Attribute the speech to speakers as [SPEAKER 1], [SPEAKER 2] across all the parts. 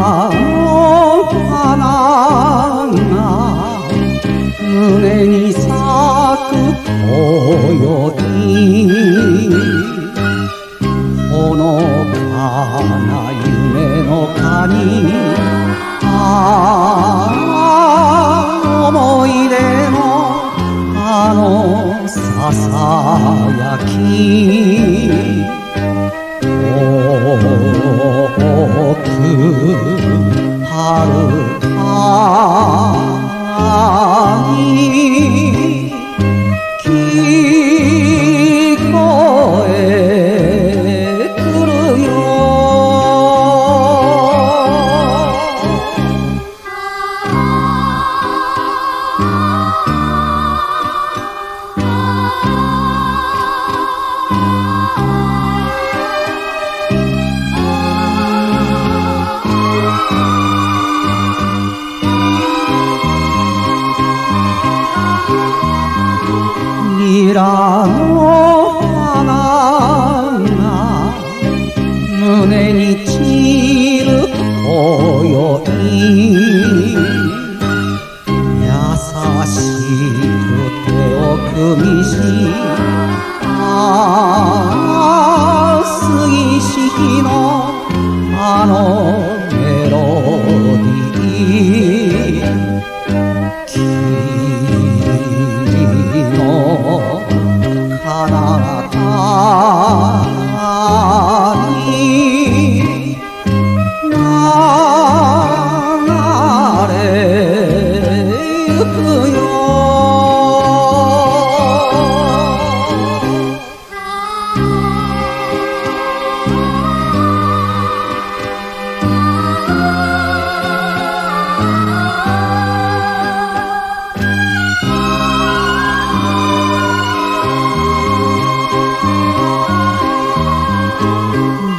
[SPEAKER 1] 花が胸に咲くよりこの花な夢の鍵ああ思い出のあのささやき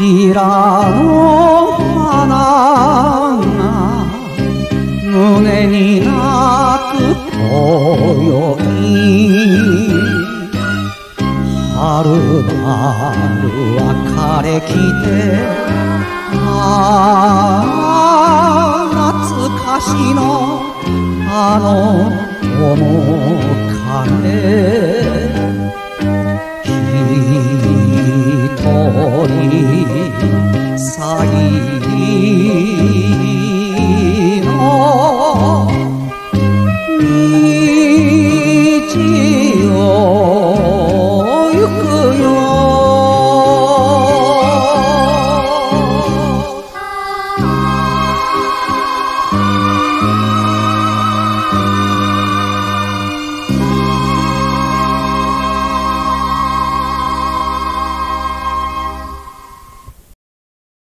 [SPEAKER 1] リラの花が胸に泣く今宵はるばる別れきてああ懐かしのあの面影最